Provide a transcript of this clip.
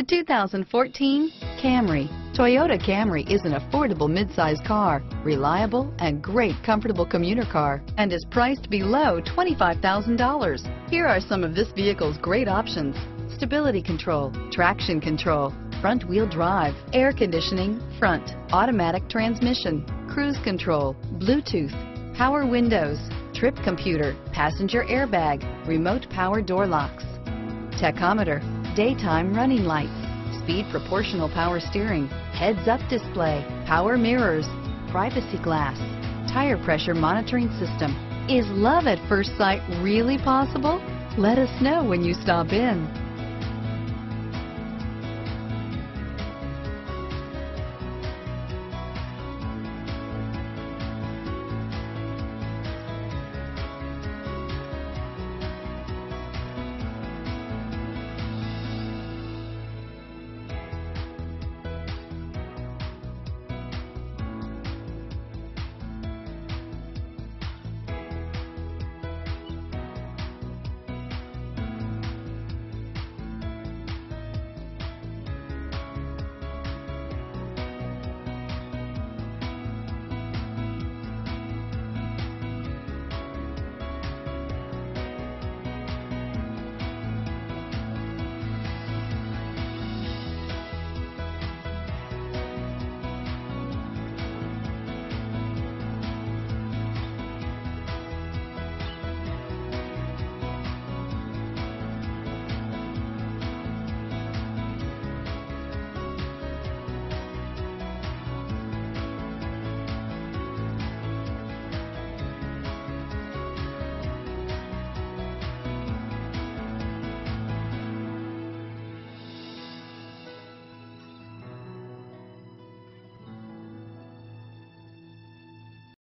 The 2014 Camry. Toyota Camry is an affordable midsize car, reliable and great comfortable commuter car, and is priced below $25,000. Here are some of this vehicle's great options. Stability control, traction control, front wheel drive, air conditioning, front, automatic transmission, cruise control, Bluetooth, power windows, trip computer, passenger airbag, remote power door locks, tachometer, daytime running lights, speed proportional power steering, heads-up display, power mirrors, privacy glass, tire pressure monitoring system. Is love at first sight really possible? Let us know when you stop in.